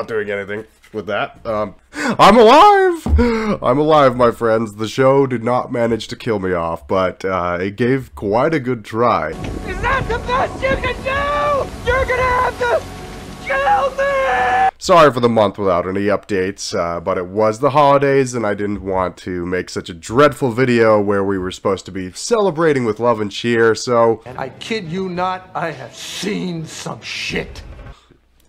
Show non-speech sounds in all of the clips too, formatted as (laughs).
not doing anything with that. Um. I'm alive! I'm alive, my friends. The show did not manage to kill me off, but uh, it gave quite a good try. Is that the best you can do? You're gonna have to kill me! Sorry for the month without any updates, uh, but it was the holidays and I didn't want to make such a dreadful video where we were supposed to be celebrating with love and cheer, so And I kid you not, I have seen some shit.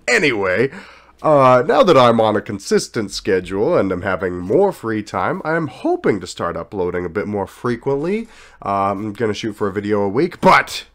Anyway, uh, now that I'm on a consistent schedule and I'm having more free time, I am hoping to start uploading a bit more frequently. Uh, I'm gonna shoot for a video a week, but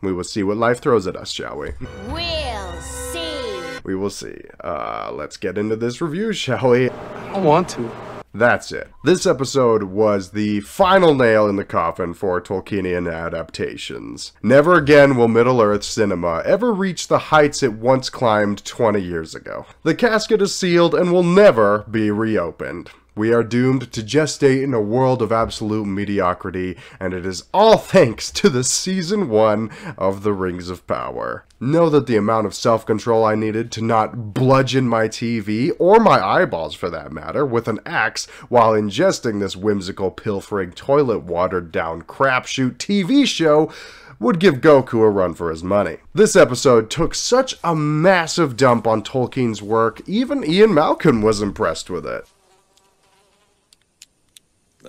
we will see what life throws at us, shall we? We'll see. We will see. Uh, let's get into this review, shall we? I don't want to. That's it. This episode was the final nail in the coffin for Tolkienian adaptations. Never again will Middle Earth cinema ever reach the heights it once climbed 20 years ago. The casket is sealed and will never be reopened. We are doomed to gestate in a world of absolute mediocrity, and it is all thanks to the season 1 of The Rings of Power. Know that the amount of self control I needed to not bludgeon my TV, or my eyeballs for that matter, with an axe while ingesting this whimsical, pilfering, toilet watered down crapshoot TV show would give Goku a run for his money. This episode took such a massive dump on Tolkien's work, even Ian Malcolm was impressed with it.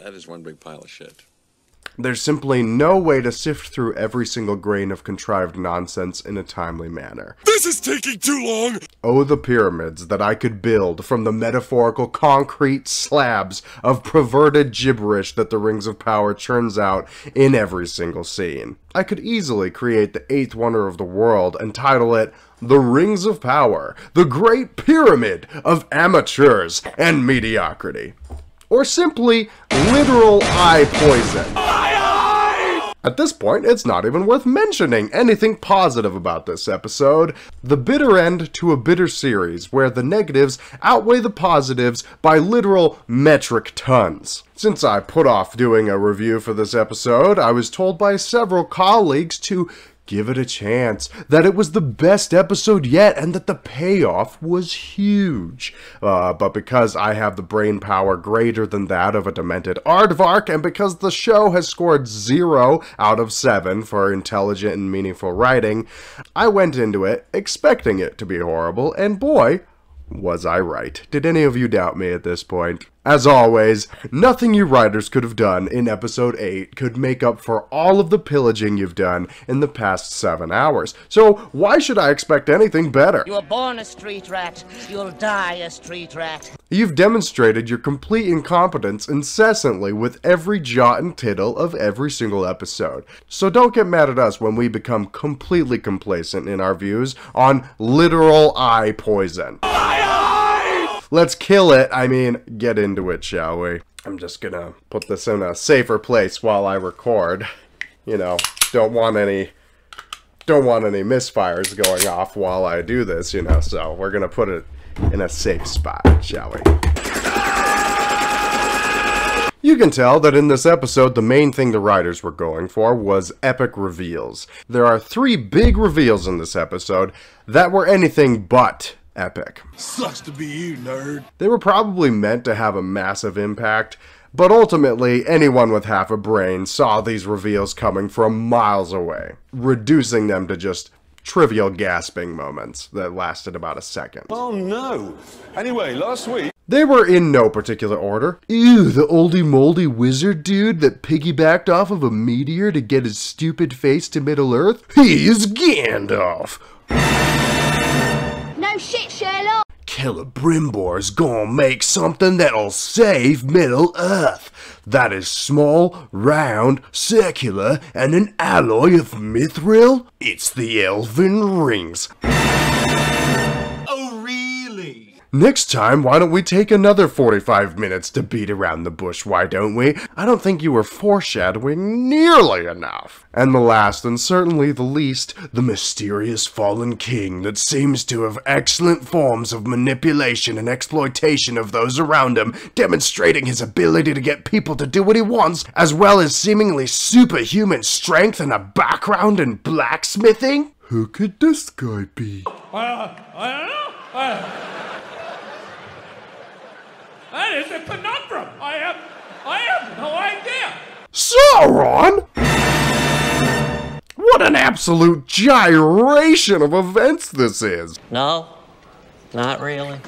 That is one big pile of shit. There's simply no way to sift through every single grain of contrived nonsense in a timely manner. This is taking too long! Oh, the pyramids that I could build from the metaphorical concrete slabs of perverted gibberish that the Rings of Power churns out in every single scene. I could easily create the eighth wonder of the world and title it The Rings of Power, the Great Pyramid of Amateurs and Mediocrity. Or simply, literal eye poison. At this point, it's not even worth mentioning anything positive about this episode. The bitter end to a bitter series where the negatives outweigh the positives by literal metric tons. Since I put off doing a review for this episode, I was told by several colleagues to give it a chance, that it was the best episode yet, and that the payoff was huge. Uh, but because I have the brain power greater than that of a demented aardvark, and because the show has scored 0 out of 7 for intelligent and meaningful writing, I went into it expecting it to be horrible, and boy, was I right. Did any of you doubt me at this point? As always, nothing you writers could have done in episode 8 could make up for all of the pillaging you've done in the past 7 hours. So why should I expect anything better? You were born a street rat. You'll die a street rat. You've demonstrated your complete incompetence incessantly with every jot and tittle of every single episode. So don't get mad at us when we become completely complacent in our views on literal eye poison. Let's kill it. I mean, get into it, shall we? I'm just gonna put this in a safer place while I record. You know, don't want any don't want any misfires going off while I do this, you know, so we're gonna put it in a safe spot, shall we? You can tell that in this episode, the main thing the writers were going for was epic reveals. There are three big reveals in this episode that were anything but epic. Sucks to be you, nerd. They were probably meant to have a massive impact, but ultimately, anyone with half a brain saw these reveals coming from miles away, reducing them to just trivial gasping moments that lasted about a second. Oh no. Anyway, last week. They were in no particular order. Ew, the oldie moldy wizard dude that piggybacked off of a meteor to get his stupid face to Middle Earth? He is Gandalf! Celebrimbor's gonna make something that'll save Middle Earth. That is small, round, circular, and an alloy of mithril? It's the Elven Rings. Really? Next time, why don't we take another 45 minutes to beat around the bush, why don't we? I don't think you were foreshadowing nearly enough. And the last, and certainly the least, the mysterious fallen king that seems to have excellent forms of manipulation and exploitation of those around him, demonstrating his ability to get people to do what he wants, as well as seemingly superhuman strength and a background in blacksmithing? Who could this guy be? Uh, I don't know. Uh, that is a conundrum. I have, I have no idea. Sauron? What an absolute gyration of events this is! No, not really.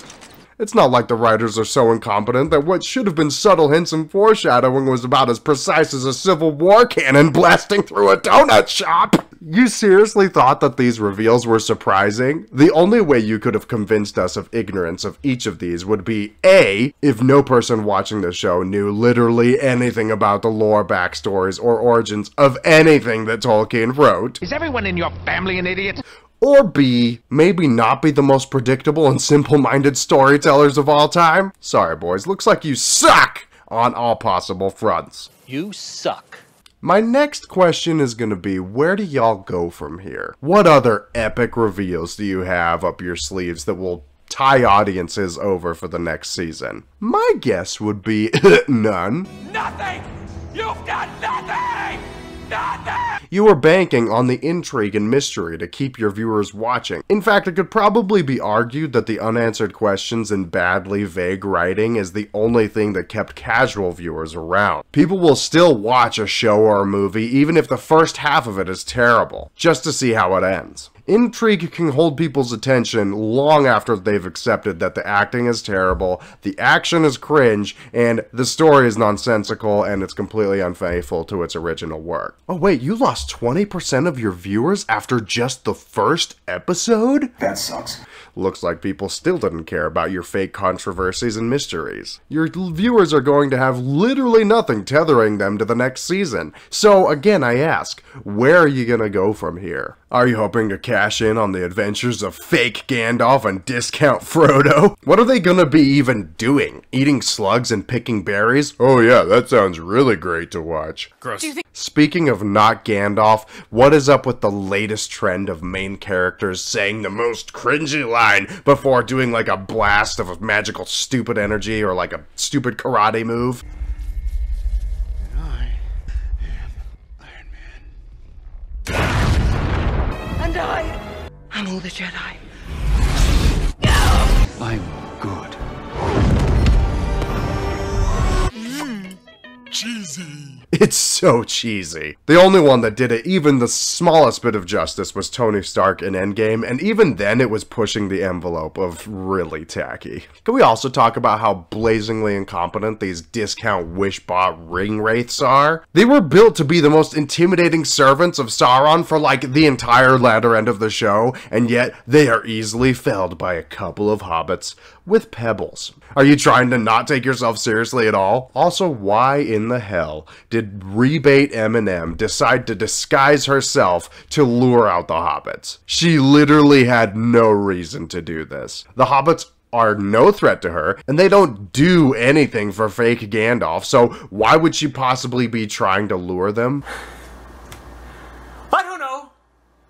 It's not like the writers are so incompetent that what should have been subtle hints and foreshadowing was about as precise as a Civil War cannon blasting through a donut shop! You seriously thought that these reveals were surprising? The only way you could have convinced us of ignorance of each of these would be A, if no person watching the show knew literally anything about the lore, backstories, or origins of anything that Tolkien wrote. Is everyone in your family an idiot? Or B, maybe not be the most predictable and simple-minded storytellers of all time? Sorry boys, looks like you suck on all possible fronts. You suck. My next question is gonna be, where do y'all go from here? What other epic reveals do you have up your sleeves that will tie audiences over for the next season? My guess would be (laughs) none. Nothing. You've got nothing. You are banking on the intrigue and mystery to keep your viewers watching. In fact, it could probably be argued that the unanswered questions and badly vague writing is the only thing that kept casual viewers around. People will still watch a show or a movie even if the first half of it is terrible, just to see how it ends. Intrigue can hold people's attention long after they've accepted that the acting is terrible, the action is cringe, and the story is nonsensical and it's completely unfaithful to its original work. Oh wait, you lost 20% of your viewers after just the first episode? That sucks. Looks like people still didn't care about your fake controversies and mysteries. Your viewers are going to have literally nothing tethering them to the next season. So again, I ask, where are you gonna go from here? Are you hoping to cash in on the adventures of fake Gandalf and discount Frodo? What are they gonna be even doing? Eating slugs and picking berries? Oh yeah, that sounds really great to watch. Gross. Speaking of not Gandalf, what is up with the latest trend of main characters saying the most cringy line before doing like a blast of magical stupid energy or like a stupid karate move? And I. Am Iron Man. And I'm all the Jedi. I'm good. Hmm. Cheesy. (laughs) It's so cheesy. The only one that did it even the smallest bit of justice was Tony Stark in Endgame, and even then it was pushing the envelope of really tacky. Can we also talk about how blazingly incompetent these discount wish bought ring wraiths are? They were built to be the most intimidating servants of Sauron for like the entire latter end of the show, and yet they are easily felled by a couple of hobbits with pebbles. Are you trying to not take yourself seriously at all? Also, why in the hell did Rebate Eminem decide to disguise herself to lure out the hobbits? She literally had no reason to do this. The hobbits are no threat to her, and they don't do anything for fake Gandalf, so why would she possibly be trying to lure them?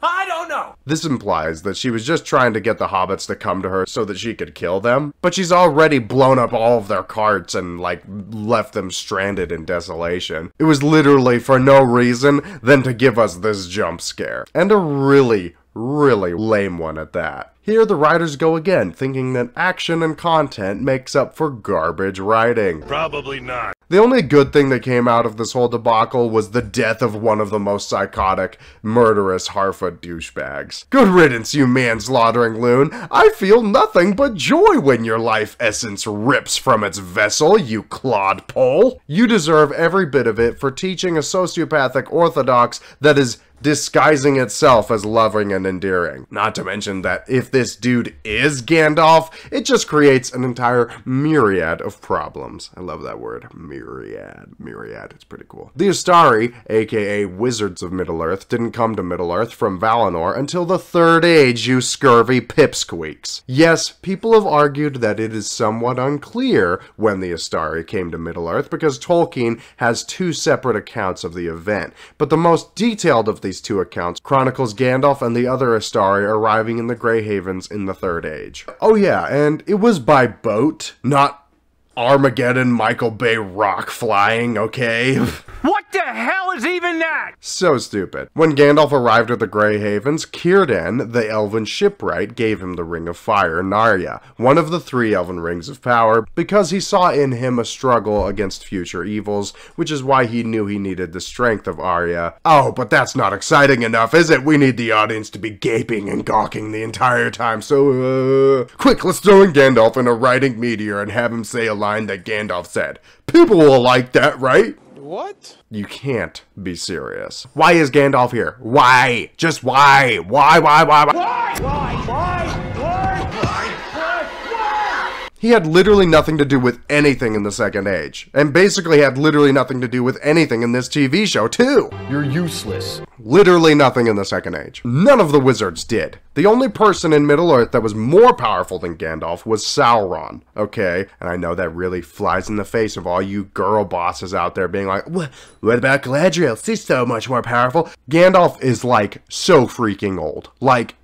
I don't know. This implies that she was just trying to get the hobbits to come to her so that she could kill them, but she's already blown up all of their carts and, like, left them stranded in desolation. It was literally for no reason than to give us this jump scare. And a really, really lame one at that. Here the writers go again, thinking that action and content makes up for garbage writing. Probably not. The only good thing that came out of this whole debacle was the death of one of the most psychotic, murderous Harfoot douchebags. Good riddance, you manslaughtering loon. I feel nothing but joy when your life essence rips from its vessel, you clodpole. You deserve every bit of it for teaching a sociopathic orthodox that is disguising itself as loving and endearing. Not to mention that if this dude is Gandalf, it just creates an entire myriad of problems. I love that word. Myriad. Myriad. It's pretty cool. The Istari, aka Wizards of Middle-earth, didn't come to Middle-earth from Valinor until the Third Age, you scurvy pipsqueaks. Yes, people have argued that it is somewhat unclear when the Istari came to Middle-earth because Tolkien has two separate accounts of the event, but the most detailed of these two accounts chronicles Gandalf and the other Istari arriving in the Grey Havens in the Third Age. Oh yeah, and it was by boat, not Armageddon Michael Bay rock flying, okay? (laughs) What the hell is even that? So stupid. When Gandalf arrived at the Grey Havens, Círdan, the elven shipwright, gave him the Ring of Fire, Narya, one of the three elven rings of power, because he saw in him a struggle against future evils, which is why he knew he needed the strength of Narya. Oh, but that's not exciting enough, is it? We need the audience to be gaping and gawking the entire time, so, uh... Quick, let's throw in Gandalf in a writing meteor and have him say a line that Gandalf said. People will like that, right? What? You can't be serious. Why is Gandalf here? Why? Just why? Why, why, why, why? Why? Why? Why? Why? Why? Why? He had literally nothing to do with anything in the Second Age, and basically had literally nothing to do with anything in this TV show, too. You're useless. Literally nothing in the Second Age. None of the wizards did. The only person in Middle Earth that was more powerful than Gandalf was Sauron, okay? And I know that really flies in the face of all you girl bosses out there being like, what, what about Galadriel? She's so much more powerful. Gandalf is like so freaking old. Like,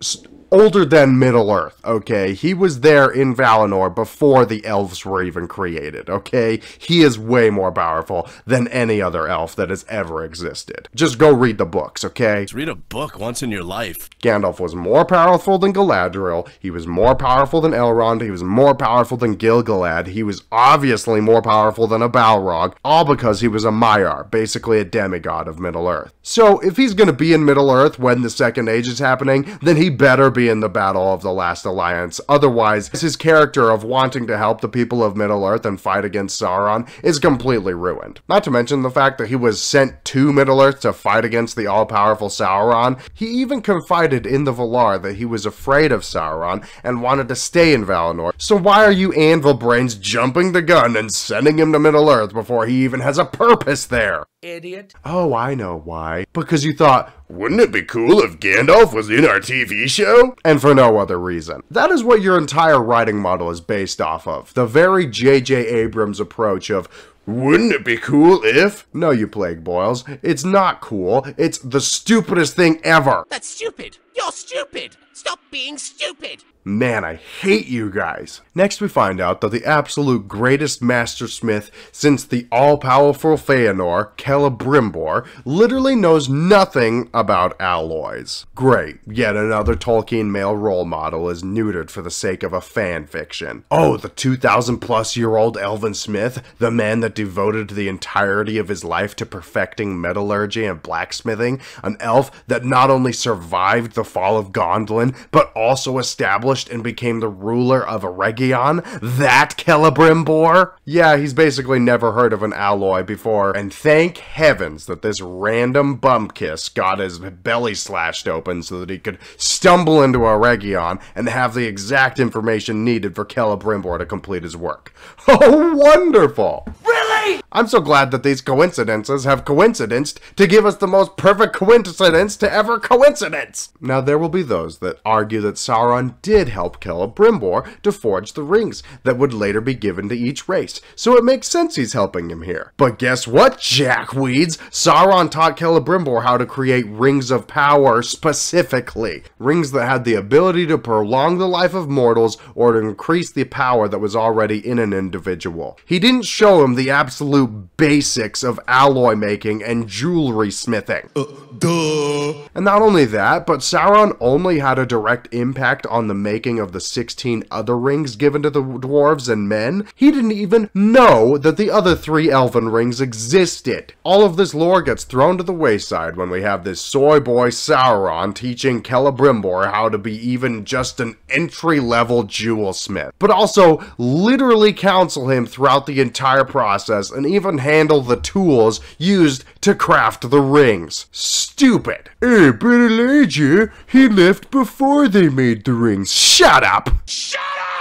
older than Middle Earth, okay? He was there in Valinor before the elves were even created, okay? He is way more powerful than any other elf that has ever existed. Just go read the books, okay? Just Read a book once in your life. Gandalf was more powerful than Galadriel, he was more powerful than Elrond, he was more powerful than Gil-galad, he was obviously more powerful than a Balrog, all because he was a Maiar, basically a demigod of Middle-earth. So, if he's gonna be in Middle-earth when the Second Age is happening, then he better be in the Battle of the Last Alliance, otherwise his character of wanting to help the people of Middle-earth and fight against Sauron is completely ruined. Not to mention the fact that he was sent to Middle-earth to fight against the all-powerful Sauron, he even confided in the Valar that he was afraid of Sauron and wanted to stay in Valinor. So why are you anvil brains jumping the gun and sending him to Middle-earth before he even has a purpose there? Idiot. Oh, I know why. Because you thought, wouldn't it be cool if Gandalf was in our TV show? And for no other reason. That is what your entire writing model is based off of. The very J.J. Abrams approach of, wouldn't it be cool if? No, you plague boils. It's not cool. It's the stupidest thing ever. That's stupid. You're stupid. Stop being stupid. Man, I hate you guys. Next, we find out that the absolute greatest master smith since the all-powerful Feanor, Celebrimbor, literally knows nothing about alloys. Great, yet another Tolkien male role model is neutered for the sake of a fan fiction. Oh, the 2,000 plus year old elven smith, the man that devoted the entirety of his life to perfecting metallurgy and blacksmithing, an elf that not only survived the fall of Gondolin, but also established and became the ruler of Eregion? That Celebrimbor? Yeah, he's basically never heard of an alloy before, and thank heavens that this random bumpkiss got his belly slashed open so that he could stumble into Eregion and have the exact information needed for Celebrimbor to complete his work. (laughs) Oh, wonderful! Really? I'm so glad that these coincidences have coincided to give us the most perfect coincidence to ever coincidence. Now, there will be those that argue that Sauron did help Celebrimbor to forge the rings that would later be given to each race, so it makes sense he's helping him here. But guess what, jackweeds? Sauron taught Celebrimbor how to create rings of power specifically. Rings that had the ability to prolong the life of mortals or to increase the power that was already in an individual. He didn't show him the absolute basics of alloy making and jewelry smithing. Uh, duh! And not only that, but Sauron only had a direct impact on the making of the 16 other rings given to the dwarves and men. He didn't even know that the other three elven rings existed. All of this lore gets thrown to the wayside when we have this soy boy Sauron teaching Celebrimbor how to be even just an entry-level jewel smith, but also literally counsel him throughout the entire process and even handle the tools used to craft the rings. Stupid. Hey, but Elijah, he left before they made the rings. Shut up! Shut up,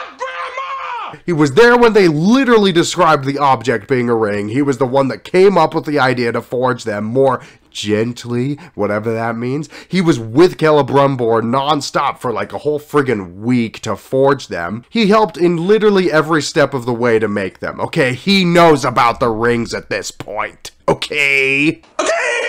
He was there when they literally described the object being a ring. He was the one that came up with the idea to forge them more gently, whatever that means. He was with Celebrimbor non-stop for like a whole friggin' week to forge them. He helped in literally every step of the way to make them. Okay, he knows about the rings at this point. Okay. Okay?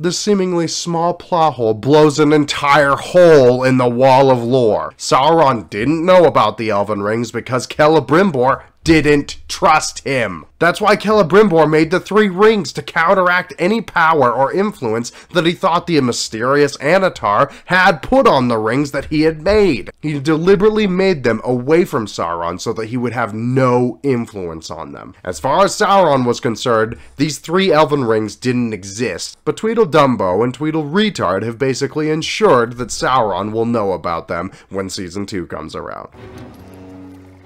The seemingly small plot hole blows an entire hole in the wall of lore. Sauron didn't know about the Elven Rings because Celebrimbor didn't trust him. That's why Celebrimbor made the three rings to counteract any power or influence that he thought the mysterious Annatar had put on the rings that he had made. He deliberately made them away from Sauron so that he would have no influence on them. As far as Sauron was concerned, these three elven rings didn't exist, but Tweedledumbo and Tweedle Retard have basically ensured that Sauron will know about them when Season 2 comes around.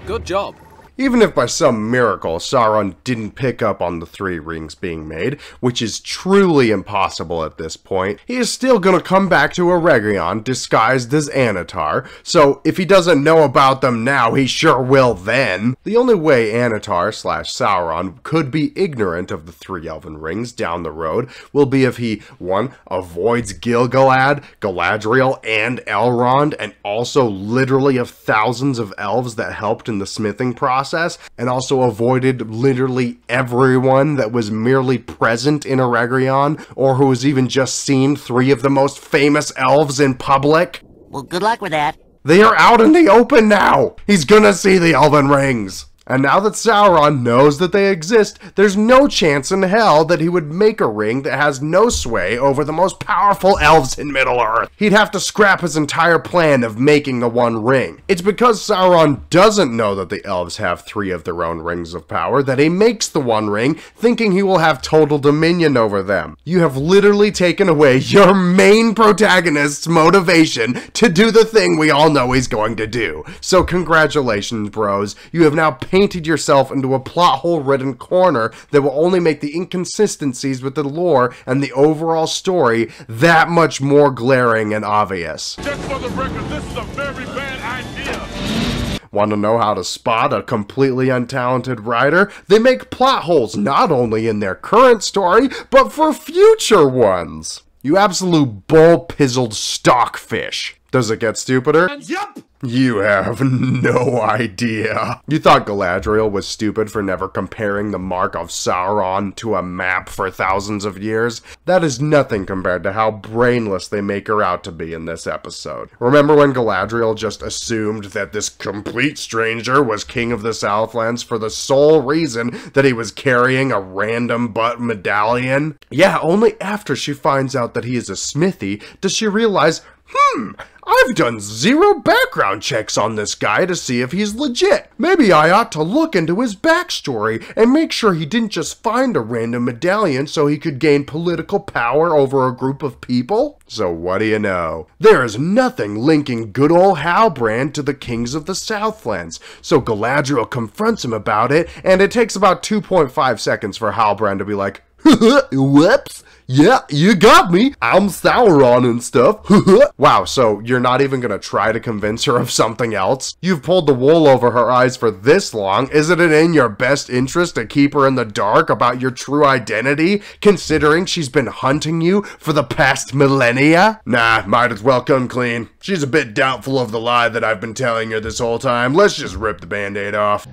Good job. Even if by some miracle Sauron didn't pick up on the three rings being made, which is truly impossible at this point, he is still gonna come back to Eregion disguised as Annatar, so if he doesn't know about them now, he sure will then. The only way Annatar slash Sauron could be ignorant of the three elven rings down the road will be if he, one, avoids Gil-galad, Galadriel, and Elrond, and also literally of thousands of elves that helped in the smithing process process and also avoided literally everyone that was merely present in Eregion or who has even just seen three of the most famous elves in public. Well, good luck with that. They are out in the open now! He's gonna see the Elven Rings! And now that Sauron knows that they exist, there's no chance in hell that he would make a ring that has no sway over the most powerful elves in Middle-earth. He'd have to scrap his entire plan of making the One Ring. It's because Sauron doesn't know that the elves have three of their own rings of power that he makes the One Ring, thinking he will have total dominion over them. You have literally taken away your main protagonist's motivation to do the thing we all know he's going to do. So congratulations, bros. You have now painted yourself into a plot hole ridden corner that will only make the inconsistencies with the lore and the overall story that much more glaring and obvious. Just for the record, this is a very bad idea. Want to know how to spot a completely untalented writer? They make plot holes not only in their current story, but for future ones. You absolute bull-pizzled stockfish. Does it get stupider? Yup! You have no idea. You thought Galadriel was stupid for never comparing the mark of Sauron to a map for thousands of years? That is nothing compared to how brainless they make her out to be in this episode. Remember when Galadriel just assumed that this complete stranger was king of the Southlands for the sole reason that he was carrying a random butt medallion? Yeah, only after she finds out that he is a smithy does she realize, hmm, I've done zero background checks on this guy to see if he's legit. Maybe I ought to look into his backstory and make sure he didn't just find a random medallion so he could gain political power over a group of people. So what do you know? There is nothing linking good old Halbrand to the kings of the Southlands. So Galadriel confronts him about it, and it takes about 2.5 seconds for Halbrand to be like, (laughs) whoops. Yeah, you got me. I'm Sauron and stuff. (laughs) wow, so you're not even gonna try to convince her of something else? You've pulled the wool over her eyes for this long. Isn't it in your best interest to keep her in the dark about your true identity, considering she's been hunting you for the past millennia? Nah, might as well come clean. She's a bit doubtful of the lie that I've been telling her this whole time. Let's just rip the band-aid off.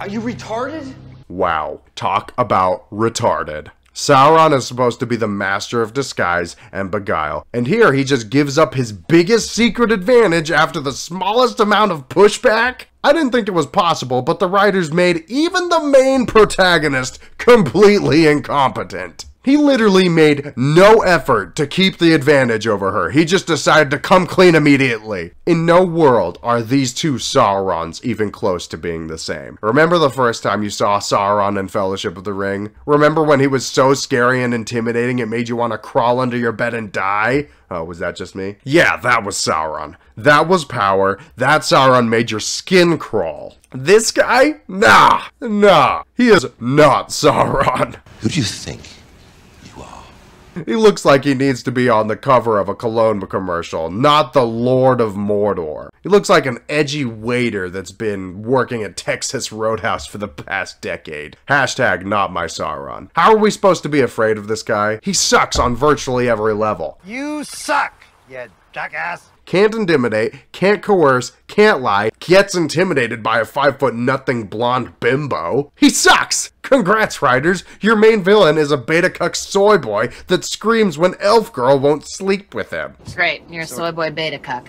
Are you retarded? Wow, talk about retarded. Sauron is supposed to be the master of disguise and beguile, and here he just gives up his biggest secret advantage after the smallest amount of pushback? I didn't think it was possible, but the writers made even the main protagonist completely incompetent. He literally made no effort to keep the advantage over her. He just decided to come clean immediately. In no world are these two Saurons even close to being the same. Remember the first time you saw Sauron in Fellowship of the Ring? Remember when he was so scary and intimidating it made you want to crawl under your bed and die? Oh, was that just me? Yeah, that was Sauron. That was power. That Sauron made your skin crawl. This guy? Nah, nah. He is not Sauron. Who do you think? (laughs) He looks like he needs to be on the cover of a cologne commercial, not the Lord of Mordor. He looks like an edgy waiter that's been working at Texas Roadhouse for the past decade. Hashtag not my Sauron. How are we supposed to be afraid of this guy? He sucks on virtually every level. You suck, you jackass. Can't intimidate, can't coerce, can't lie, gets intimidated by a five foot nothing blonde bimbo. He sucks! Congrats, writers! Your main villain is a beta cuck soy boy that screams when Elf Girl won't sleep with him. Great, you're a soy boy beta cuck.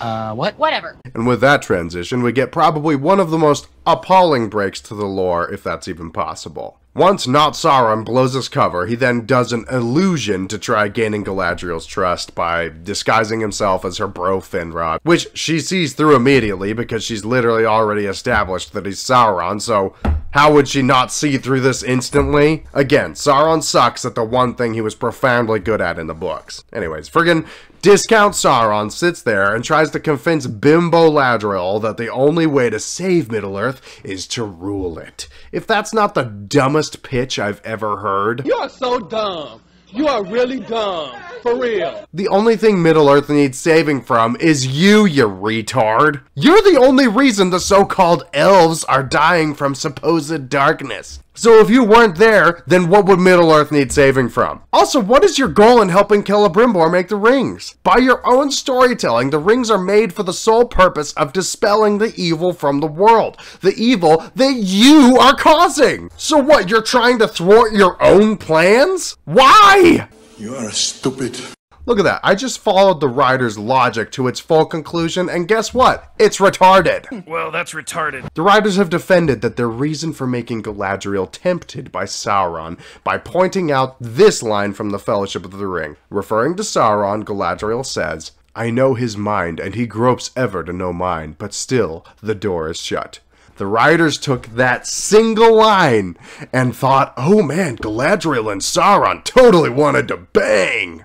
Uh, what? Whatever. And with that transition, we get probably one of the most appalling breaks to the lore, if that's even possible. Once Not Sauron blows his cover, he then does an illusion to try gaining Galadriel's trust by disguising himself as her bro Finrod, which she sees through immediately because she's literally already established that he's Sauron, so how would she not see through this instantly? Again, Sauron sucks at the one thing he was profoundly good at in the books. Anyways, friggin' Discount Sauron sits there and tries to convince Bimbo Ladriel that the only way to save Middle-earth is to rule it. If that's not the dumbest pitch I've ever heard... You are so dumb. You are really dumb. For real. The only thing Middle-earth needs saving from is you, you retard. You're the only reason the so-called elves are dying from supposed darkness. So if you weren't there, then what would Middle-earth need saving from? Also, what is your goal in helping Celebrimbor make the rings? By your own storytelling, the rings are made for the sole purpose of dispelling the evil from the world. The evil that you are causing! So what, you're trying to thwart your own plans? Why? You are a stupid. Look at that. I just followed the writer's logic to its full conclusion, and guess what? It's retarded. (laughs) Well, that's retarded. The writers have defended that their reason for making Galadriel tempted by Sauron by pointing out this line from the Fellowship of the Ring. Referring to Sauron, Galadriel says, I know his mind, and he gropes ever to know mine, but still the door is shut. The writers took that single line and thought, oh man, Galadriel and Sauron totally wanted to bang.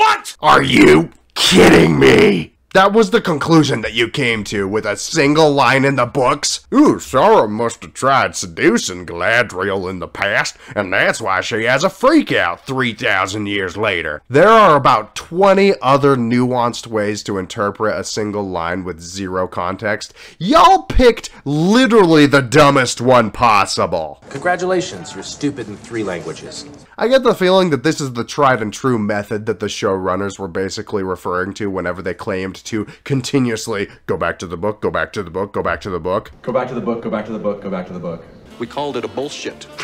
What? Are you kidding me? That was the conclusion that you came to with a single line in the books? Ooh, Sauron must have tried seducing Galadriel in the past, and that's why she has a freakout 3,000 years later. There are about 20 other nuanced ways to interpret a single line with zero context. Y'all picked literally the dumbest one possible. Congratulations, you're stupid in three languages. I get the feeling that this is the tried and true method that the showrunners were basically referring to whenever they claimed to continuously go back to the book, go back to the book, go back to the book. Go back to the book, go back to the book, go back to the book. We called it a bullshit. (laughs)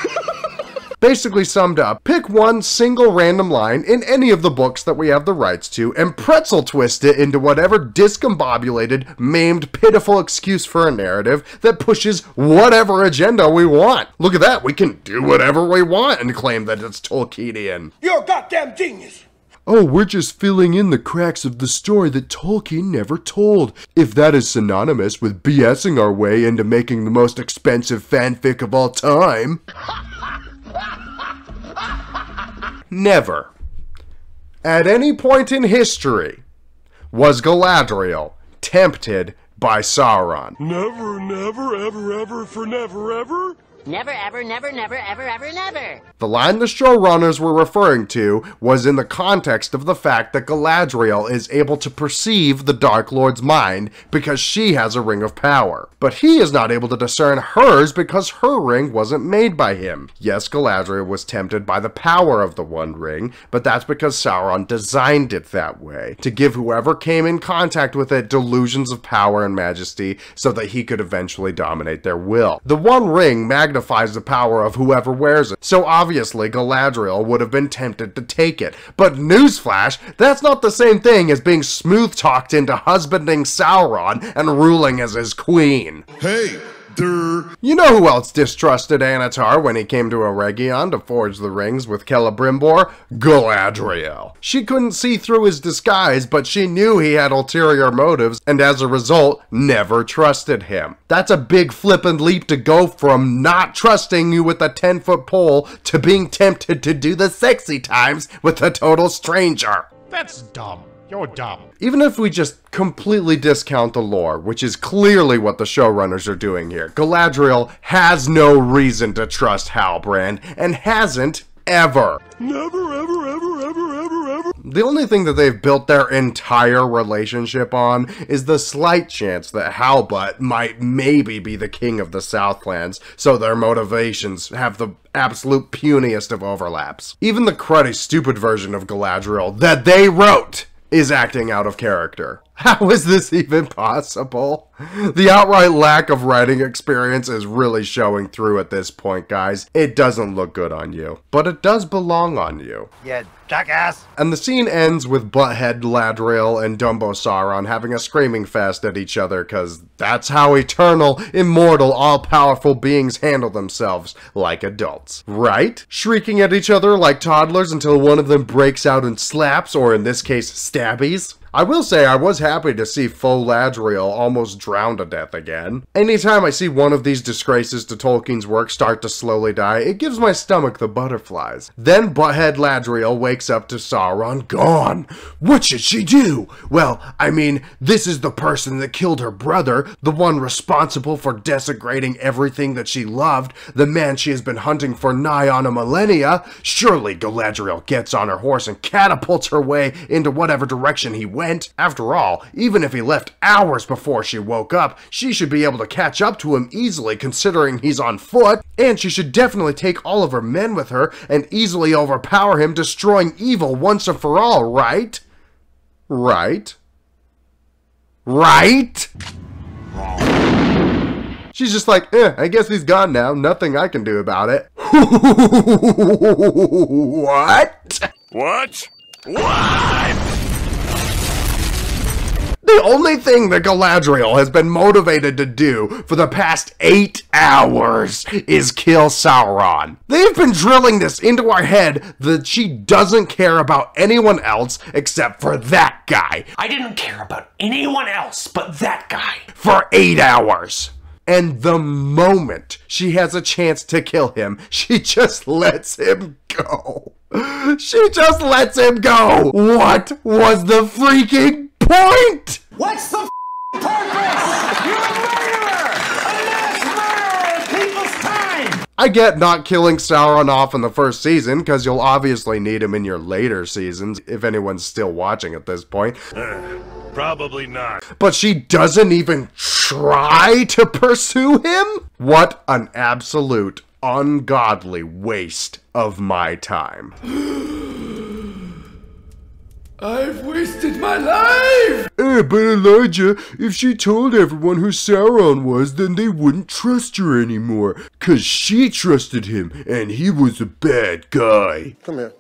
Basically summed up, pick one single random line in any of the books that we have the rights to and pretzel twist it into whatever discombobulated, maimed, pitiful excuse for a narrative that pushes whatever agenda we want. Look at that, we can do whatever we want and claim that it's Tolkienian. You're a goddamn genius. Oh, we're just filling in the cracks of the story that Tolkien never told. If that is synonymous with BSing our way into making the most expensive fanfic of all time. (laughs) Never, at any point in history, was Galadriel tempted by Sauron. Never, never, ever, ever, for never, ever? Never, ever, never, never, ever, ever, never. The line the showrunners were referring to was in the context of the fact that Galadriel is able to perceive the Dark Lord's mind because she has a ring of power. But he is not able to discern hers because her ring wasn't made by him. Yes, Galadriel was tempted by the power of the One Ring, but that's because Sauron designed it that way, to give whoever came in contact with it delusions of power and majesty so that he could eventually dominate their will. The One Ring magnifies the power of whoever wears it, so obviously Galadriel would have been tempted to take it. But newsflash, that's not the same thing as being smooth-talked into husbanding Sauron and ruling as his queen. Hey. You know who else distrusted Annatar when he came to Eregion to forge the rings with Celebrimbor? Galadriel. She couldn't see through his disguise, but she knew he had ulterior motives, and as a result, never trusted him. That's a big flip and leap to go from not trusting you with a 10 foot pole to being tempted to do the sexy times with a total stranger. That's dumb. You're dumb. Even if we just completely discount the lore, which is clearly what the showrunners are doing here, Galadriel has no reason to trust Halbrand, and hasn't ever. Never, ever, ever, ever, ever, ever. The only thing that they've built their entire relationship on is the slight chance that Halbutt might maybe be the king of the Southlands, so their motivations have the absolute puniest of overlaps. Even the cruddy, stupid version of Galadriel that they wrote is acting out of character. How is this even possible? The outright lack of writing experience is really showing through at this point, guys. It doesn't look good on you, but it does belong on you. Yeah, jackass. And the scene ends with Butthead Ladriel and Dumbo Sauron having a screaming fest at each other because that's how eternal, immortal, all-powerful beings handle themselves, like adults. Right? Shrieking at each other like toddlers until one of them breaks out in slaps, or in this case, stabbies. I will say I was happy to see Faux Ladriel almost drown to death again. Anytime I see one of these disgraces to Tolkien's work start to slowly die, it gives my stomach the butterflies. Then Butthead Ladriel wakes up to Sauron gone. What should she do? Well, I mean, this is the person that killed her brother, the one responsible for desecrating everything that she loved, the man she has been hunting for nigh on a millennia. Surely Galadriel gets on her horse and catapults her way into whatever direction he went. And after all, even if he left hours before she woke up, she should be able to catch up to him easily considering he's on foot, and she should definitely take all of her men with her and easily overpower him, destroying evil once and for all, right? Right? Right? She's just like, eh, I guess he's gone now. Nothing I can do about it. (laughs) what? What? What? The only thing that Galadriel has been motivated to do for the past eight hours is kill Sauron. They've been drilling this into our head that she doesn't care about anyone else except for that guy I didn't care about anyone else but that guy. for eight hours. And the moment she has a chance to kill him, she just lets him go. She just lets him go. What was the freaking point? What's the f- purpose? You're a murderer! A mass murderer people's time! I get not killing Sauron off in the first season, because you'll obviously need him in your later seasons, if anyone's still watching at this point. Uh, probably not. But she doesn't even try to pursue him? What an absolute ungodly waste of my time. (gasps) (gasps) (gasps) I've wasted my life! Eh, but Elijah, if she told everyone who Sauron was, then they wouldn't trust her anymore. Cause she trusted him, and he was a bad guy. Come here.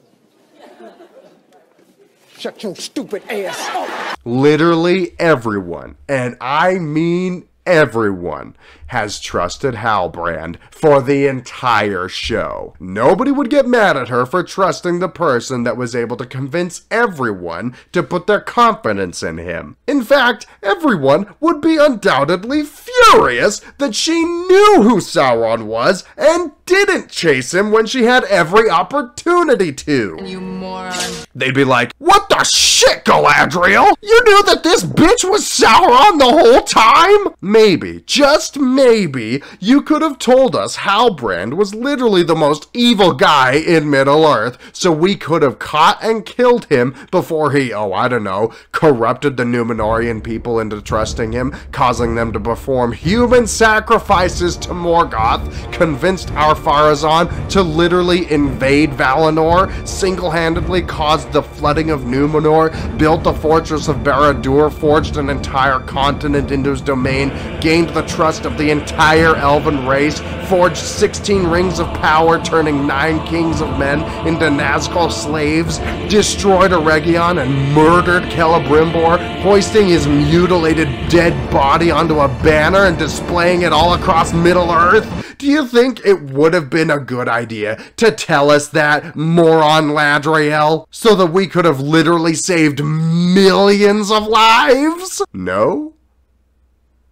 Shut your stupid ass up. Literally everyone, and I mean everyone, has trusted Halbrand for the entire show. Nobody would get mad at her for trusting the person that was able to convince everyone to put their confidence in him. In fact, everyone would be undoubtedly furious that she knew who Sauron was and didn't chase him when she had every opportunity to. You moron. They'd be like, What the shit, Galadriel? You knew that this bitch was Sauron the whole time? Maybe, just maybe, you could have told us Halbrand was literally the most evil guy in Middle-earth, so we could have caught and killed him before he, oh, I don't know, corrupted the Numenorian people into trusting him, causing them to perform human sacrifices to Morgoth, convinced Ar-Pharazôn to literally invade Valinor, single-handedly caused the flooding of Numenor, built the fortress of Barad-dûr, forged an entire continent into his domain, gained the trust of the entire elven race, forged 16 rings of power, turning 9 kings of men into Nazgul slaves, destroyed Eregion and murdered Celebrimbor, hoisting his mutilated dead body onto a banner and displaying it all across Middle-earth? Do you think it would have been a good idea to tell us that, moron Ladriel, so that we could have literally saved millions of lives? No?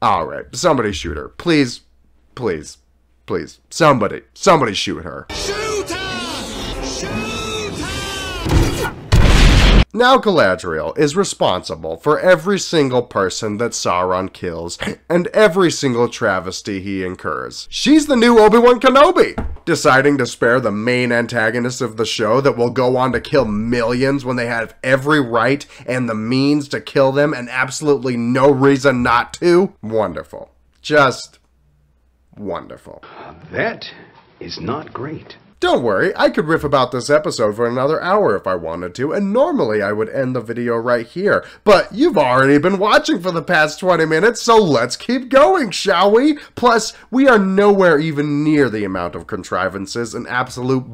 Alright, somebody shoot her. Please, please, please. Somebody, somebody shoot her. Now Galadriel is responsible for every single person that Sauron kills and every single travesty he incurs. She's the new Obi-Wan Kenobi, deciding to spare the main antagonist of the show that will go on to kill millions when they have every right and the means to kill them and absolutely no reason not to. Wonderful. Just wonderful. That is not great. Don't worry, I could riff about this episode for another hour if I wanted to, and normally I would end the video right here. But you've already been watching for the past 20 minutes, so let's keep going, shall we? Plus, we are nowhere even near the amount of contrivances and absolute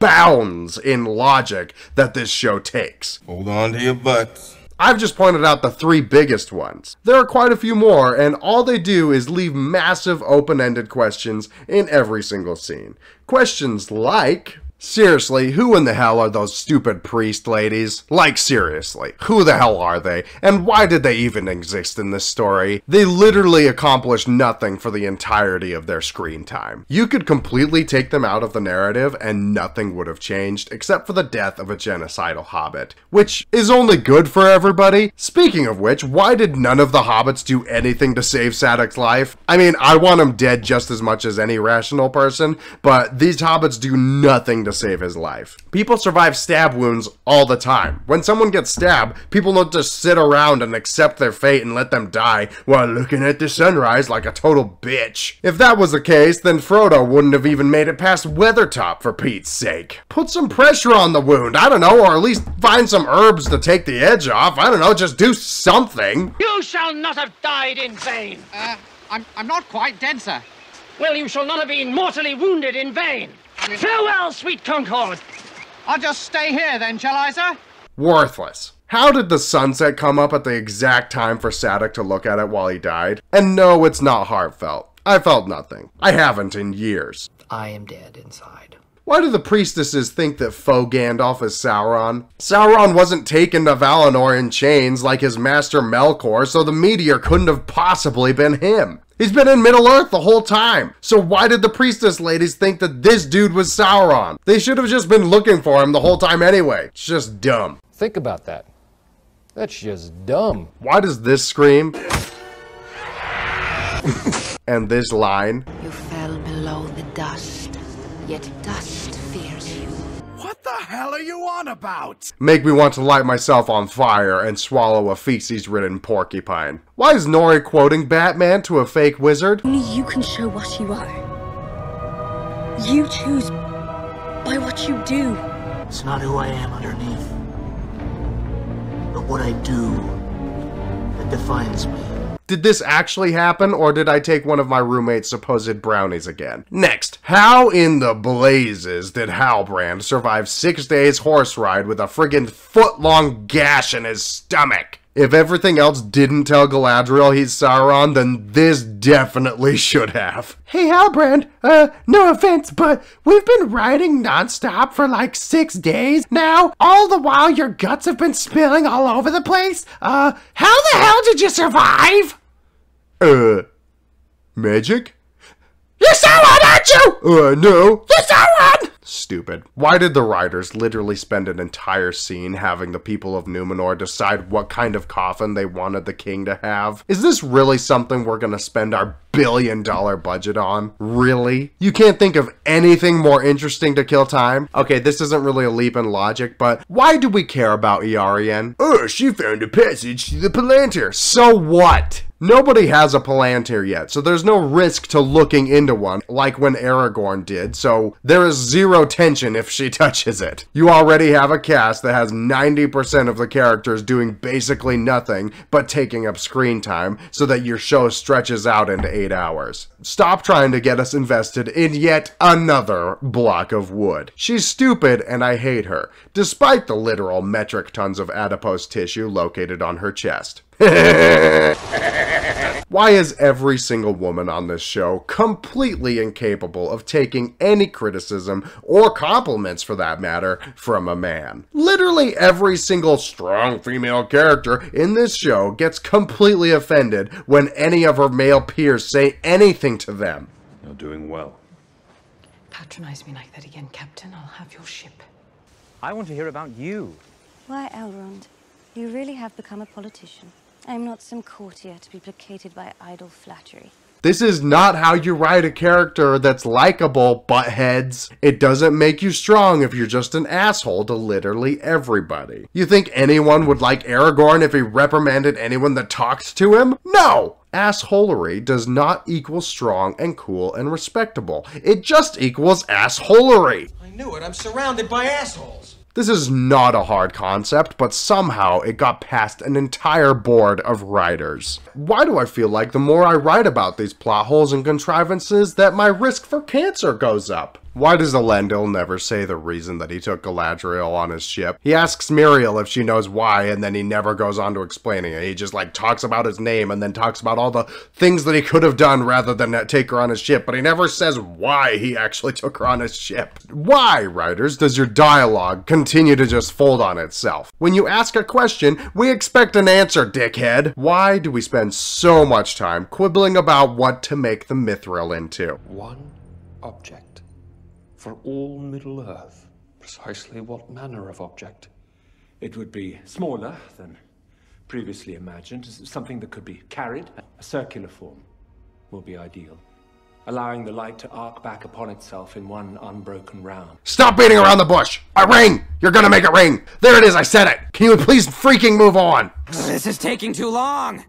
bounds in logic that this show takes. Hold on to your butts. I've just pointed out the three biggest ones. There are quite a few more, and all they do is leave massive open-ended questions in every single scene. Questions like, Seriously, who in the hell are those stupid priest ladies? Like, seriously, who the hell are they? And why did they even exist in this story? They literally accomplished nothing for the entirety of their screen time. You could completely take them out of the narrative and nothing would have changed, except for the death of a genocidal hobbit, which is only good for everybody. Speaking of which, why did none of the hobbits do anything to save Sadoc's life? I mean, I want him dead just as much as any rational person, but these hobbits do nothing to save his life. People survive stab wounds all the time. When someone gets stabbed, people don't just sit around and accept their fate and let them die while looking at the sunrise like a total bitch. If that was the case, then Frodo wouldn't have even made it past Weathertop for Pete's sake. Put some pressure on the wound, I don't know, or at least find some herbs to take the edge off. I don't know, just do something. You shall not have died in vain. Uh, I'm, I'm not quite dead, sir. Well, you shall not have been mortally wounded in vain. Farewell, sweet Concorde. I'll just stay here then, shall I, sir? Worthless. How did the sunset come up at the exact time for Sadoc to look at it while he died? And no, it's not heartfelt. I felt nothing. I haven't in years. I am dead inside. Why do the priestesses think that faux Gandalf is Sauron? Sauron wasn't taken to Valinor in chains like his master Melkor, so the meteor couldn't have possibly been him. He's been in Middle-earth the whole time. So why did the priestess ladies think that this dude was Sauron? They should have just been looking for him the whole time anyway. It's just dumb. Think about that. That's just dumb. Why does this scream? (laughs) and this line? You fell below the dust, yet dust fears you. What the hell are you on about? Make me want to light myself on fire and swallow a feces-ridden porcupine. Why is Nori quoting Batman to a fake wizard? Only you can show what you are. You choose by what you do. It's not who I am underneath. But what I do that defines me. Did this actually happen, or did I take one of my roommate's supposed brownies again? Next, how in the blazes did Halbrand survive six days horse ride with a friggin' foot-long gash in his stomach? If everything else didn't tell Galadriel he's Sauron, then this definitely should have. Hey Halbrand, uh, no offense, but we've been riding nonstop for like six days now. All the while your guts have been spilling all over the place. Uh, how the hell did you survive? Uh, magic? You're Sauron, aren't you? Uh, no. You're Sauron! Stupid. Why did the writers literally spend an entire scene having the people of Numenor decide what kind of coffin they wanted the king to have? Is this really something we're gonna spend our billion dollar budget on? Really? You can't think of anything more interesting to kill time? Okay, this isn't really a leap in logic, but why do we care about Eärien? Oh, she found a passage to the Palantir. So what? Nobody has a Palantir yet, so there's no risk to looking into one, like when Aragorn did, so there is zero tension if she (laughs) touches it. You already have a cast that has 90% of the characters doing basically nothing but taking up screen time, so that your show stretches out into 8 hours. Stop trying to get us invested in yet another block of wood. She's stupid and I hate her, despite the literal metric tons of adipose tissue located on her chest. (laughs) Why is every single woman on this show completely incapable of taking any criticism, or compliments for that matter, from a man? Literally every single strong female character in this show gets completely offended when any of her male peers say anything to them. You're doing well. Patronize me like that again, Captain. I'll have your ship. I want to hear about you. Why, Elrond, you really have become a politician. I am not some courtier to be placated by idle flattery. This is not how you write a character that's likable, buttheads. It doesn't make you strong if you're just an asshole to literally everybody. You think anyone would like Aragorn if he reprimanded anyone that talked to him? No! Assholery does not equal strong and cool and respectable. It just equals assholery. I knew it. I'm surrounded by assholes. This is not a hard concept, but somehow it got past an entire board of writers. Why do I feel like the more I write about these plot holes and contrivances that my risk for cancer goes up? Why does Elendil never say the reason that he took Galadriel on his ship? He asks Miriel if she knows why, and then he never goes on to explaining it. He just like talks about his name and then talks about all the things that he could have done rather than uh, take her on his ship, but he never says why he actually took her on his ship. Why, writers, does your dialogue continue to just fold on itself? When you ask a question, we expect an answer, dickhead. Why do we spend so much time quibbling about what to make the Mithril into? One object for all Middle-earth. Precisely what manner of object? It would be smaller than previously imagined, something that could be carried. A circular form will be ideal, allowing the light to arc back upon itself in one unbroken round. Stop beating around the bush! A ring! You're gonna make it ring! There it is, I said it! Can you please freaking move on? This is taking too long!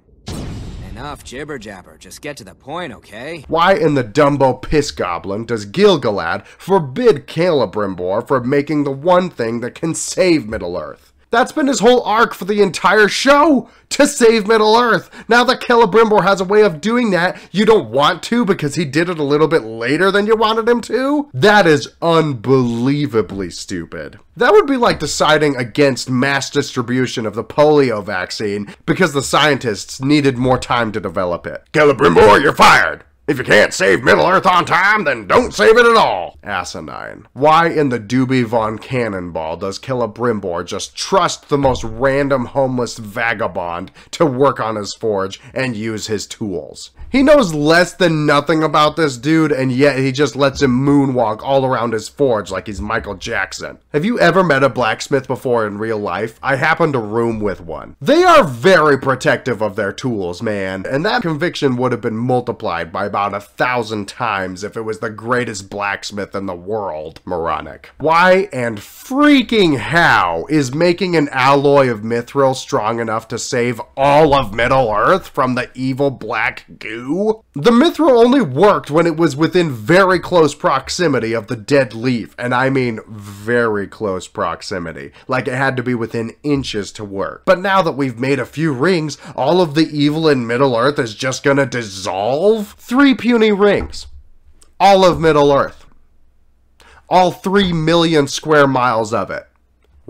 Enough jibber jabber, just get to the point, okay? Why in the Dumbo piss goblin does Gil-galad forbid Celebrimbor from making the one thing that can save Middle-earth? That's been his whole arc for the entire show, to save Middle-earth. Now that Celebrimbor has a way of doing that, you don't want to because he did it a little bit later than you wanted him to? That is unbelievably stupid. That would be like deciding against mass distribution of the polio vaccine because the scientists needed more time to develop it. Celebrimbor, you're fired! If you can't save Middle-earth on time, then don't save it at all. Asinine. Why in the doobie von Cannonball does Celebrimbor just trust the most random homeless vagabond to work on his forge and use his tools? He knows less than nothing about this dude, and yet he just lets him moonwalk all around his forge like he's Michael Jackson. Have you ever met a blacksmith before in real life? I happen to room with one. They are very protective of their tools, man, and that conviction would have been multiplied by about about a thousand times if it was the greatest blacksmith in the world, moronic. Why and freaking how is making an alloy of mithril strong enough to save all of Middle Earth from the evil black goo? The mithril only worked when it was within very close proximity of the dead leaf, and I mean very close proximity, like it had to be within inches to work. But now that we've made a few rings, all of the evil in Middle Earth is just gonna dissolve? Three puny rings. All of Middle Earth. All three million square miles of it.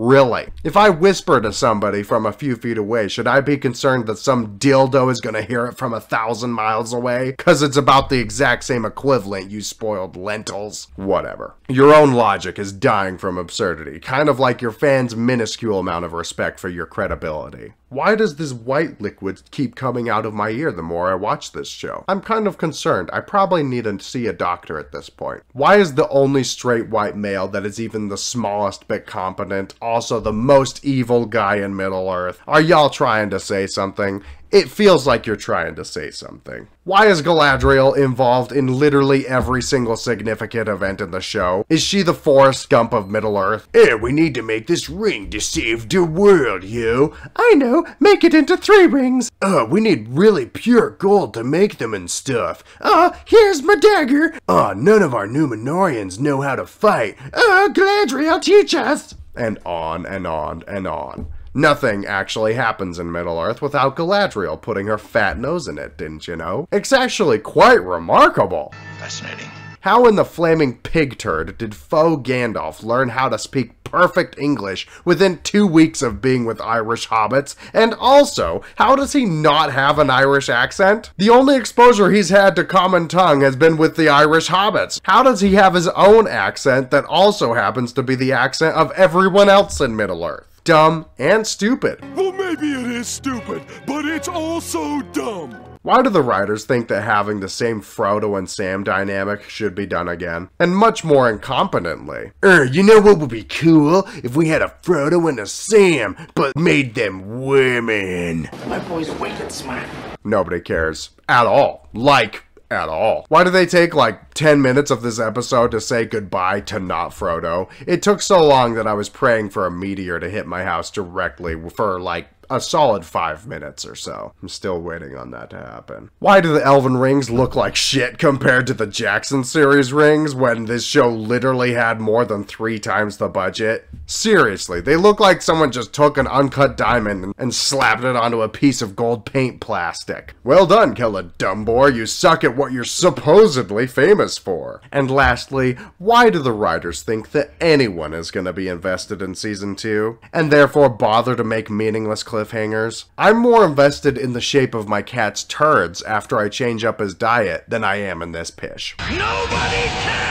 Really? If I whisper to somebody from a few feet away, should I be concerned that some dildo is gonna hear it from a thousand miles away? Cause it's about the exact same equivalent, you spoiled lentils. Whatever. Your own logic is dying from absurdity, kind of like your fans' minuscule amount of respect for your credibility. Why does this white liquid keep coming out of my ear the more I watch this show? I'm kind of concerned. I probably need to see a doctor at this point. Why is the only straight white male that is even the smallest bit competent also the most evil guy in Middle Earth? Are y'all trying to say something? It feels like you're trying to say something. Why is Galadriel involved in literally every single significant event in the show? Is she the Forrest Gump of Middle Earth? Eh, we need to make this ring to save the world, yo. I know, make it into three rings. Uh, we need really pure gold to make them and stuff. Uh, here's my dagger. Uh, none of our Numenorians know how to fight. Uh, Galadriel, teach us. And on and on and on. Nothing actually happens in Middle Earth without Galadriel putting her fat nose in it, didn't you know? It's actually quite remarkable. Fascinating. How in the flaming pig turd did faux Gandalf learn how to speak perfect English within two weeks of being with Irish hobbits? And also, how does he not have an Irish accent? The only exposure he's had to common tongue has been with the Irish hobbits. How does he have his own accent that also happens to be the accent of everyone else in Middle Earth? dumb, and stupid. Well, maybe it is stupid, but it's also dumb. Why do the writers think that having the same Frodo and Sam dynamic should be done again? And much more incompetently. Er, you know what would be cool? If we had a Frodo and a Sam, but made them women. My boy's wicked smart. Nobody cares. At all. Like, at all. Why did they take like 10 minutes of this episode to say goodbye to not Frodo? It took so long that I was praying for a meteor to hit my house directly for like a solid five minutes or so. I'm still waiting on that to happen. Why do the Elven rings look like shit compared to the Jackson series rings when this show literally had more than three times the budget? Seriously, they look like someone just took an uncut diamond and slapped it onto a piece of gold paint plastic. Well done, Celedumbor, you suck at what you're supposedly famous for. And lastly, why do the writers think that anyone is going to be invested in season 2, and therefore bother to make meaningless clips cliffhangers. I'm more invested in the shape of my cat's turds after I change up his diet than I am in this pish. Nobody cares!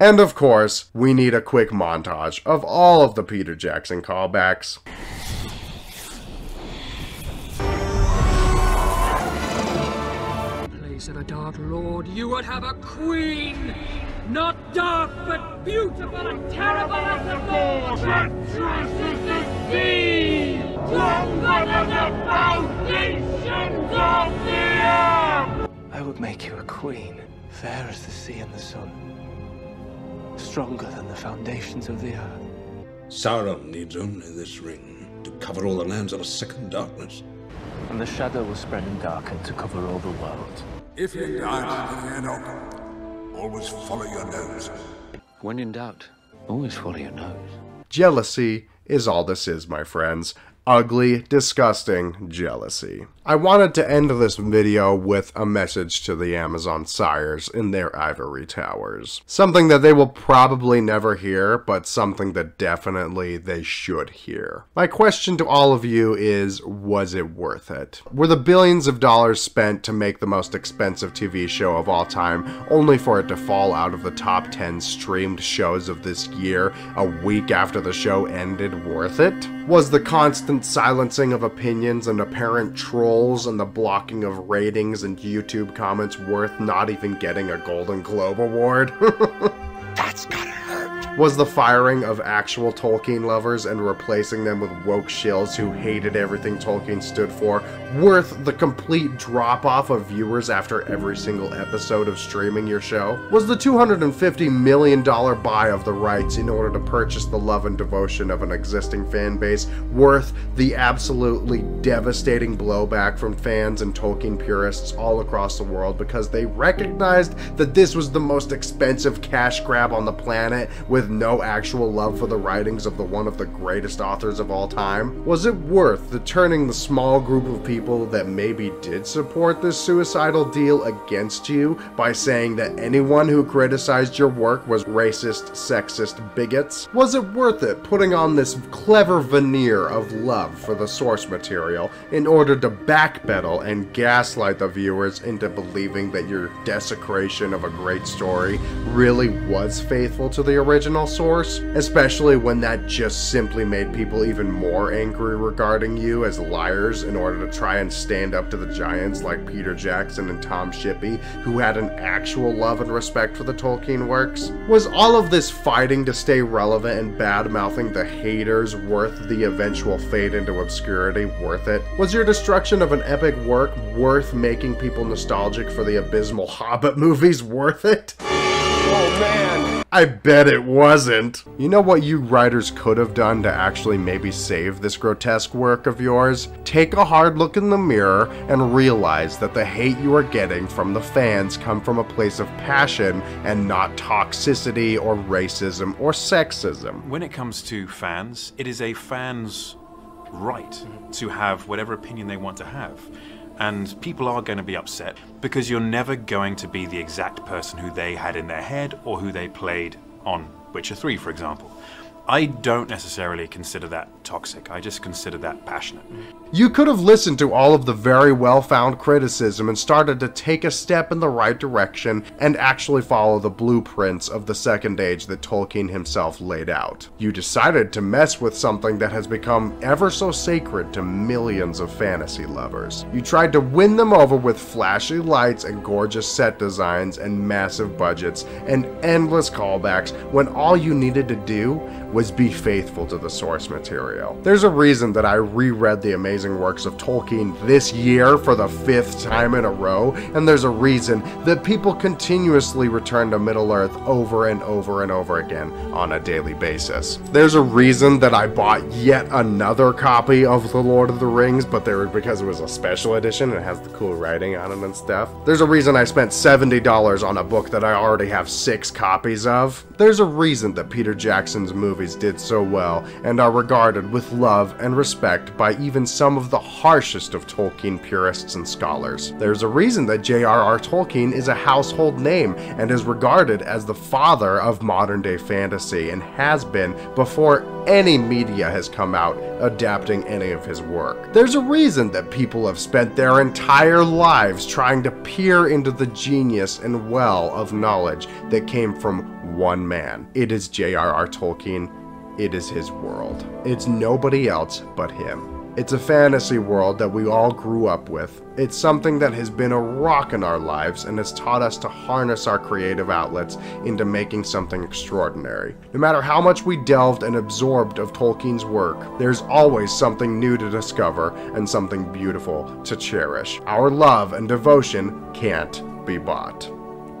And of course, we need a quick montage of all of the Peter Jackson callbacks. Place of a dark lord, you would have a queen! Not dark, but beautiful and terrible as the Lord! Treacherous as the sea! Stronger than the foundations of the earth! I would make you a queen, fair as the sea and the sun. Stronger than the foundations of the earth. Sauron needs only this ring to cover all the lands of a second darkness. And the shadow will spread and darken to cover all the world. If you doubt, Enoch, always follow your nose. When in doubt, always follow your nose. Jealousy is all this is, my friends. Ugly, disgusting jealousy. I wanted to end this video with a message to the Amazon sires in their ivory towers. Something that they will probably never hear, but something that definitely they should hear. My question to all of you is, was it worth it? Were the billions of dollars spent to make the most expensive TV show of all time, only for it to fall out of the top 10 streamed shows of this year a week after the show ended worth it? Was the constant silencing of opinions and apparent trolls and the blocking of ratings and YouTube comments worth not even getting a Golden Globe Award? (laughs) That's gotta hurt. Was the firing of actual Tolkien lovers and replacing them with woke shills who hated everything Tolkien stood for Worth the complete drop off of viewers after every single episode of streaming your show? Was the $250 million buy of the rights in order to purchase the love and devotion of an existing fan base worth the absolutely devastating blowback from fans and Tolkien purists all across the world because they recognized that this was the most expensive cash grab on the planet with no actual love for the writings of the one of the greatest authors of all time? Was it worth the turning the small group of people that maybe did support this suicidal deal against you by saying that anyone who criticized your work was racist, sexist bigots? Was it worth it putting on this clever veneer of love for the source material in order to backpedal and gaslight the viewers into believing that your desecration of a great story really was faithful to the original source? Especially when that just simply made people even more angry regarding you as liars in order to try and stand up to the giants like Peter Jackson and Tom Shippey, who had an actual love and respect for the Tolkien works? Was all of this fighting to stay relevant and bad mouthing the haters worth the eventual fade into obscurity worth it? Was your destruction of an epic work worth making people nostalgic for the abysmal Hobbit (laughs) movies worth it? Oh man! I bet it wasn't. You know what you writers could have done to actually maybe save this grotesque work of yours? Take a hard look in the mirror and realize that the hate you are getting from the fans come from a place of passion and not toxicity or racism or sexism. When it comes to fans, it is a fan's right to have whatever opinion they want to have. And people are going to be upset because you're never going to be the exact person who they had in their head or who they played on Witcher 3, for example. I don't necessarily consider that toxic. I just consider that passionate. You could have listened to all of the very well found criticism and started to take a step in the right direction and actually follow the blueprints of the Second Age that Tolkien himself laid out. You decided to mess with something that has become ever so sacred to millions of fantasy lovers. You tried to win them over with flashy lights and gorgeous set designs and massive budgets and endless callbacks when all you needed to do was be faithful to the source material. There's a reason that I reread the amazing works of Tolkien this year for the fifth time in a row, and there's a reason that people continuously return to Middle-earth over and over and over again on a daily basis. There's a reason that I bought yet another copy of The Lord of the Rings, but there because it was a special edition and it has the cool writing on it and stuff. There's a reason I spent $70 on a book that I already have six copies of. There's a reason that Peter Jackson's movies did so well and are regarded with love and respect by even some of the harshest of Tolkien purists and scholars. There's a reason that J.R.R. Tolkien is a household name and is regarded as the father of modern day fantasy and has been before any media has come out adapting any of his work. There's a reason that people have spent their entire lives trying to peer into the genius and well of knowledge that came from one man. It is J.R.R. Tolkien. It is his world. It's nobody else but him. It's a fantasy world that we all grew up with. It's something that has been a rock in our lives and has taught us to harness our creative outlets into making something extraordinary. No matter how much we delved and absorbed of Tolkien's work, there's always something new to discover and something beautiful to cherish. Our love and devotion can't be bought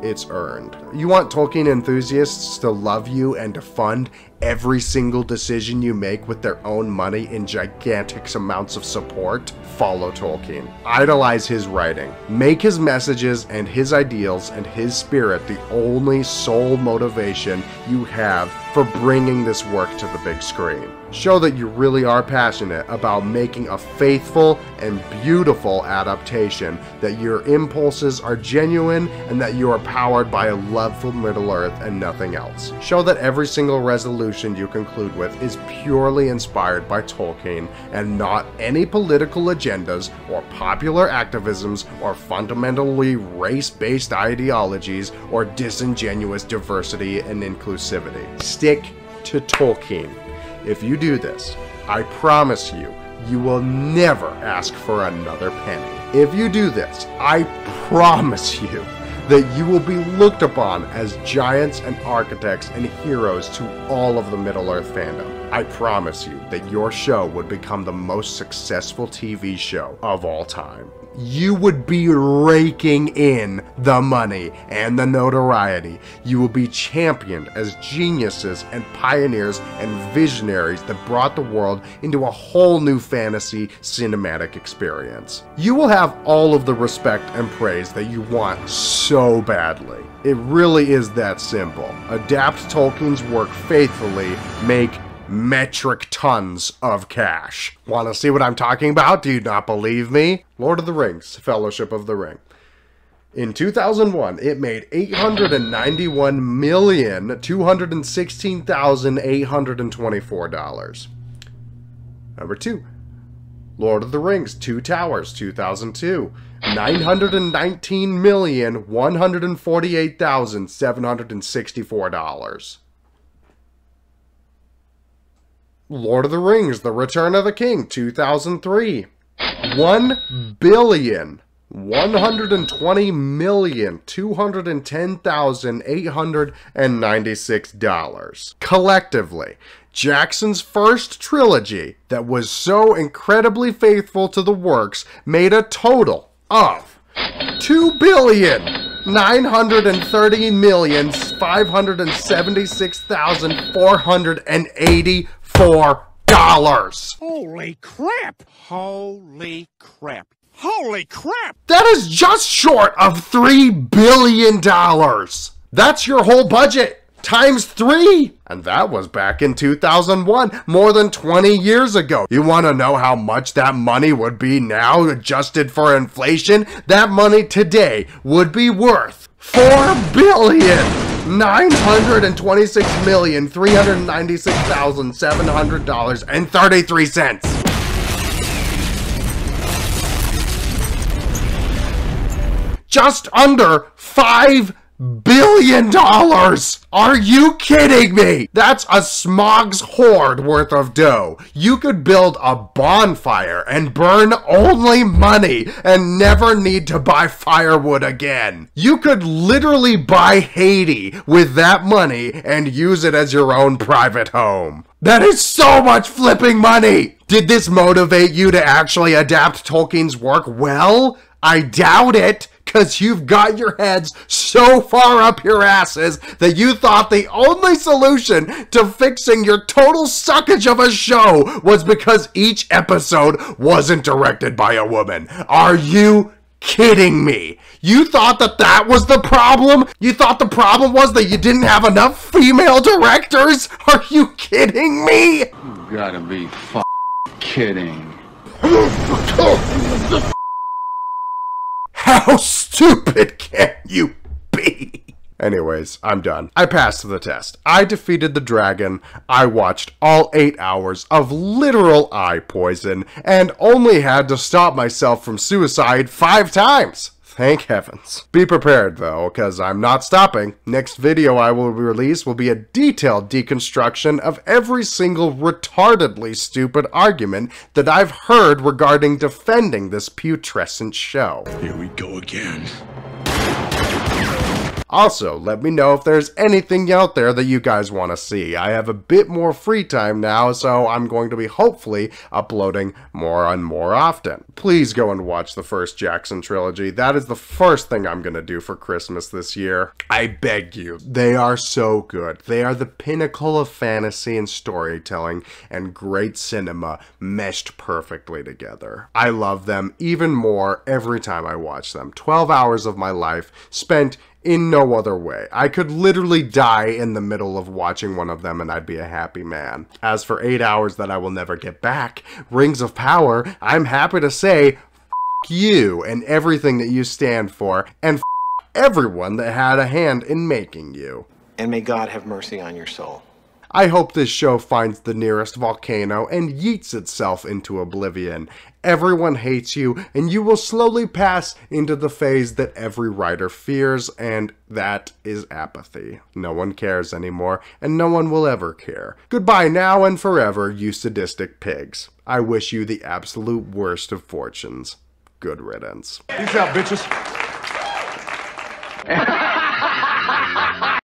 it's earned. You want Tolkien enthusiasts to love you and to fund every single decision you make with their own money in gigantic amounts of support? Follow Tolkien. Idolize his writing. Make his messages and his ideals and his spirit the only sole motivation you have for bringing this work to the big screen. Show that you really are passionate about making a faithful and beautiful adaptation, that your impulses are genuine, and that you are powered by a love for Middle-earth and nothing else. Show that every single resolution you conclude with is purely inspired by Tolkien and not any political agendas or popular activisms or fundamentally race-based ideologies or disingenuous diversity and inclusivity. Stick to Tolkien. If you do this, I promise you, you will never ask for another penny. If you do this, I promise you that you will be looked upon as giants and architects and heroes to all of the Middle-earth fandom. I promise you that your show would become the most successful TV show of all time you would be raking in the money and the notoriety. You will be championed as geniuses and pioneers and visionaries that brought the world into a whole new fantasy cinematic experience. You will have all of the respect and praise that you want so badly. It really is that simple. Adapt Tolkien's work faithfully, make metric tons of cash. Want to see what I'm talking about? Do you not believe me? Lord of the Rings, Fellowship of the Ring. In 2001, it made $891,216,824. Number 2. Lord of the Rings, Two Towers, 2002. $919,148,764. Lord of the Rings, The Return of the King, 2003. One billion one hundred and twenty million two hundred and ten thousand eight hundred and ninety-six dollars. Collectively, Jackson's first trilogy that was so incredibly faithful to the works made a total of two billion nine hundred and thirty million five hundred and seventy-six thousand four hundred and eighty four dollars. Holy crap! Holy crap! Holy crap! That is just short of three billion dollars. That's your whole budget times three. And that was back in 2001, more than 20 years ago. You want to know how much that money would be now, adjusted for inflation? That money today would be worth four billion nine hundred and twenty-six million three hundred ninety-six thousand seven hundred dollars and thirty-three cents. Just under five billion dollars! Are you kidding me? That's a Smaug's hoard worth of dough. You could build a bonfire and burn only money and never need to buy firewood again. You could literally buy Haiti with that money and use it as your own private home. That is so much flipping money! Did this motivate you to actually adapt Tolkien's work well? I doubt it because you've got your heads so far up your asses that you thought the only solution to fixing your total suckage of a show was because each episode wasn't directed by a woman. Are you kidding me? You thought that that was the problem? You thought the problem was that you didn't have enough female directors? Are you kidding me? You gotta be f kidding. How (laughs) stupid can you be? Anyways, I'm done. I passed the test. I defeated the dragon. I watched all eight hours of literal eye poison and only had to stop myself from suicide five times. Thank heavens. Be prepared though, because I'm not stopping. Next video I will release will be a detailed deconstruction of every single retardedly stupid argument that I've heard regarding defending this putrescent show. Here we go again. Also, let me know if there's anything out there that you guys want to see. I have a bit more free time now, so I'm going to be hopefully uploading more and more often. Please go and watch the first Jackson trilogy. That is the first thing I'm going to do for Christmas this year. I beg you. They are so good. They are the pinnacle of fantasy and storytelling and great cinema meshed perfectly together. I love them even more every time I watch them. 12 hours of my life spent in no other way. I could literally die in the middle of watching one of them and I'd be a happy man. As for 8 hours that I will never get back, Rings of Power, I'm happy to say, you and everything that you stand for, and everyone that had a hand in making you. And may God have mercy on your soul. I hope this show finds the nearest volcano and yeets itself into oblivion. Everyone hates you, and you will slowly pass into the phase that every writer fears, and that is apathy. No one cares anymore, and no one will ever care. Goodbye now and forever, you sadistic pigs. I wish you the absolute worst of fortunes. Good riddance. Peace out, bitches. Bye. (laughs)